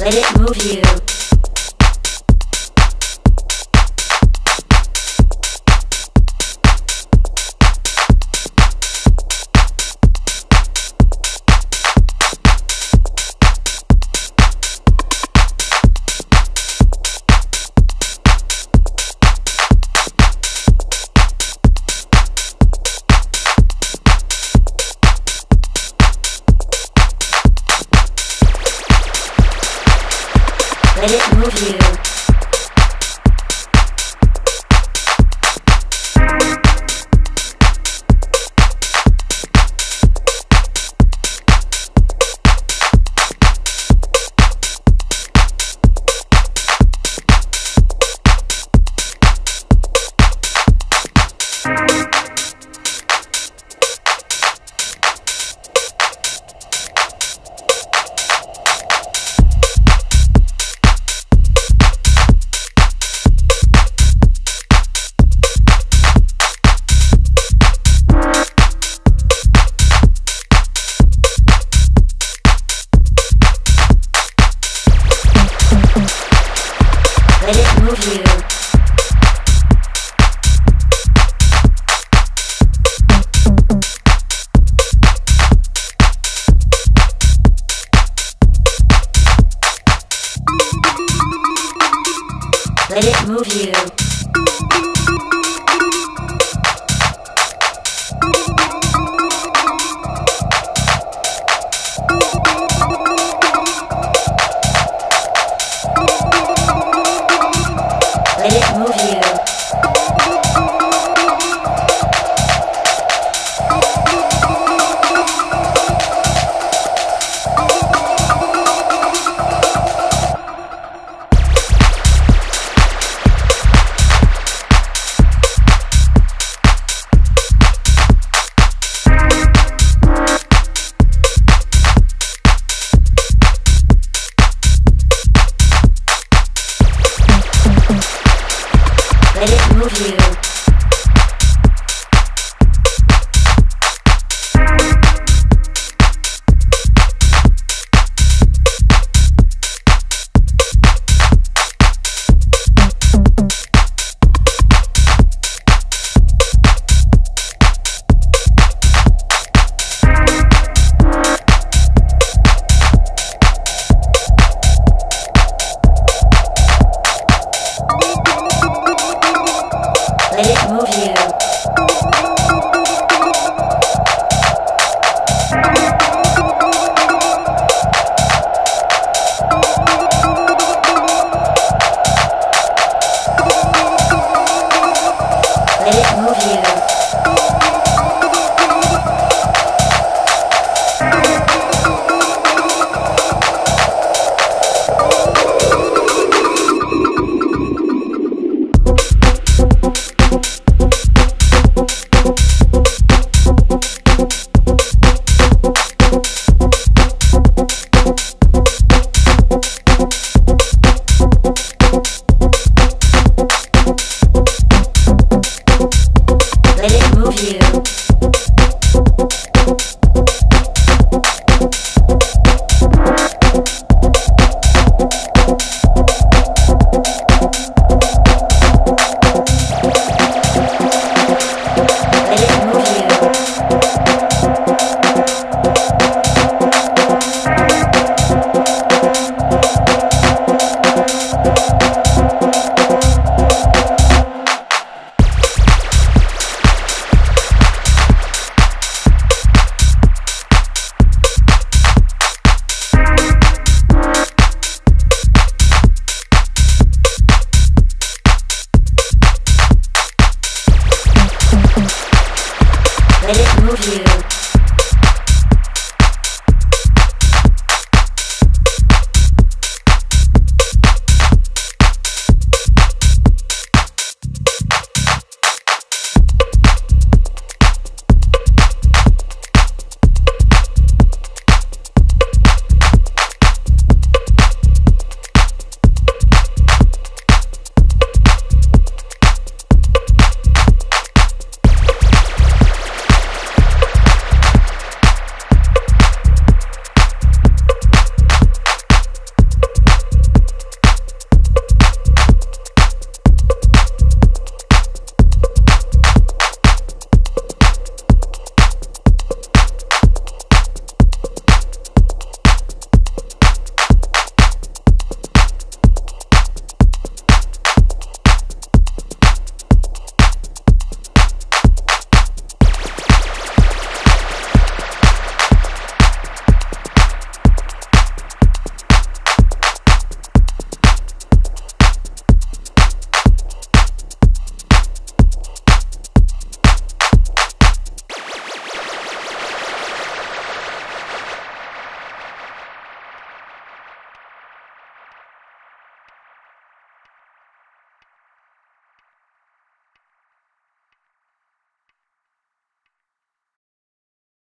Let it move you. Let it move you. Let it move you. yeah.